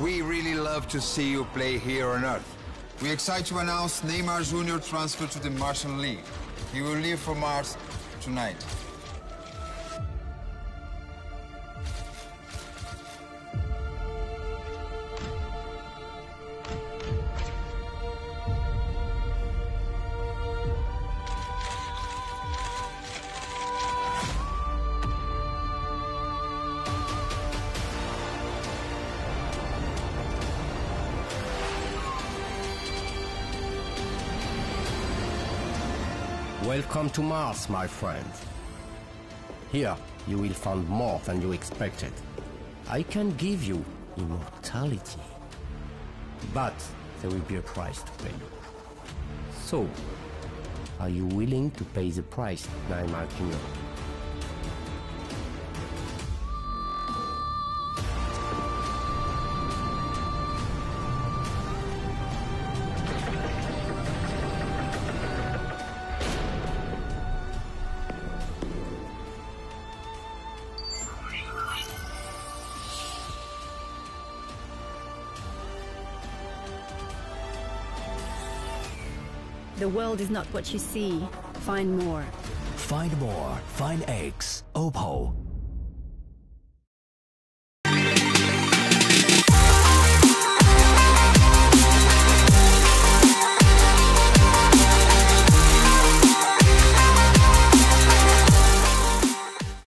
We really love to see you play here on Earth. We excited to announce Neymar Jr. transfer to the Martian League. He will leave for Mars tonight. Welcome to Mars, my friend. Here, you will find more than you expected. I can give you immortality. But there will be a price to pay. So, are you willing to pay the price, Neymar Jr.? The world is not what you see. Find more. Find more. Find X. Oppo.